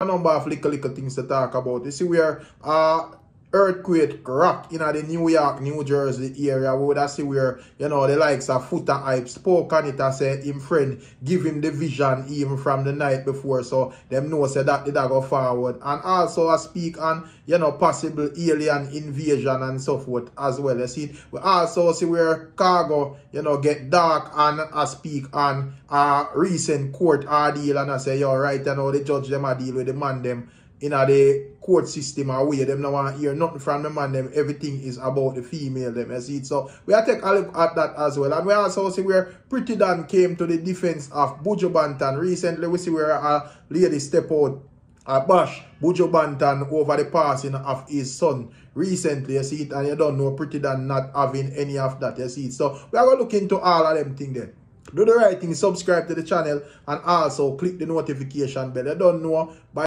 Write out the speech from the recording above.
a number of little little things to talk about. You see where uh earthquake rock in the New York, New Jersey area. We would see where, you know, the likes of Foota Hype spoke on it and said him friend give him the vision even from the night before. So them know say that did go forward. And also I speak on, you know, possible alien invasion and so forth as well. You see, we also see where Khago, you know, get dark and I speak on a recent court ordeal and I say, you're right, you know, the judge them a deal with the man them in a the court system or way them no want hear nothing from the man them everything is about the female them see. It so we are take a look at that as well. And we also see where Pretti Don came to the defense of Buju Banton. Recently we see where a lady step out bash Buju Banton over the passing of his son. Recently you see it and you don't know Pretti Don not having any of that you see. It so we are going to look into all of them thing then. Do the right thing subscribe to the channel and also click the notification bell. You don't know by